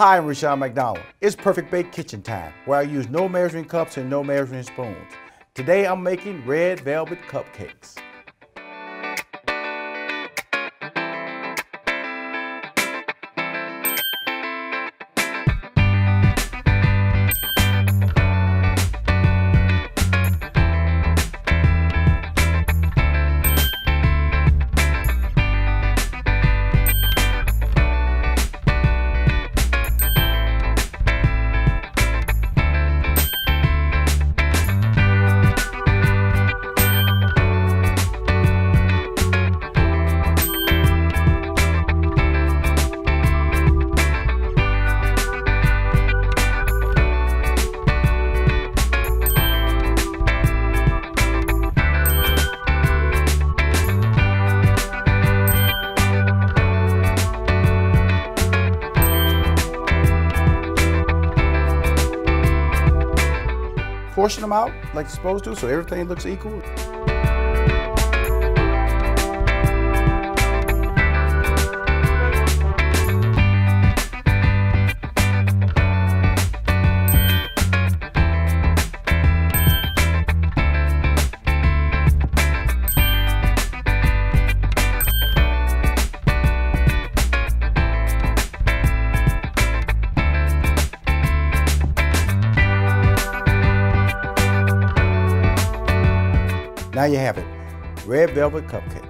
Hi, I'm Rushion McDonald. It's Perfect Baked Kitchen time, where I use no measuring cups and no measuring spoons. Today I'm making red velvet cupcakes. Portion them out like you're supposed to so everything looks equal. Now you have it, red velvet cupcake.